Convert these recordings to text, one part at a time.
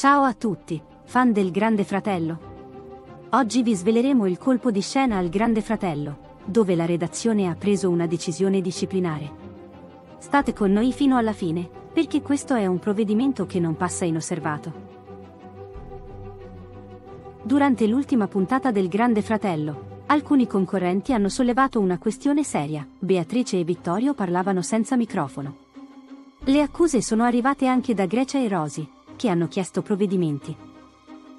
Ciao a tutti, fan del Grande Fratello. Oggi vi sveleremo il colpo di scena al Grande Fratello, dove la redazione ha preso una decisione disciplinare. State con noi fino alla fine, perché questo è un provvedimento che non passa inosservato. Durante l'ultima puntata del Grande Fratello, alcuni concorrenti hanno sollevato una questione seria. Beatrice e Vittorio parlavano senza microfono. Le accuse sono arrivate anche da Grecia e Rosi, che hanno chiesto provvedimenti.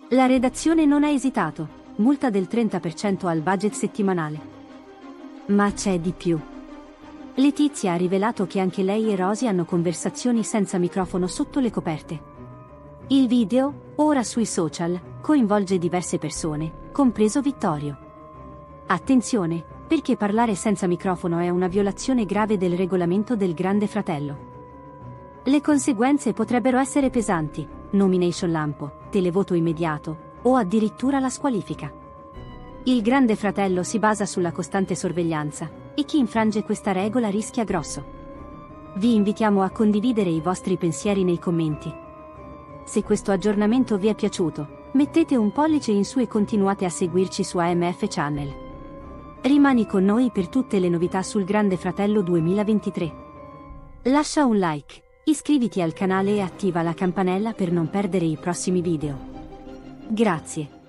La redazione non ha esitato, multa del 30% al budget settimanale. Ma c'è di più. Letizia ha rivelato che anche lei e Rosy hanno conversazioni senza microfono sotto le coperte. Il video, ora sui social, coinvolge diverse persone, compreso Vittorio. Attenzione, perché parlare senza microfono è una violazione grave del regolamento del Grande Fratello. Le conseguenze potrebbero essere pesanti, nomination lampo, televoto immediato, o addirittura la squalifica. Il Grande Fratello si basa sulla costante sorveglianza, e chi infrange questa regola rischia grosso. Vi invitiamo a condividere i vostri pensieri nei commenti. Se questo aggiornamento vi è piaciuto, mettete un pollice in su e continuate a seguirci su AMF Channel. Rimani con noi per tutte le novità sul Grande Fratello 2023. Lascia un like. Iscriviti al canale e attiva la campanella per non perdere i prossimi video. Grazie.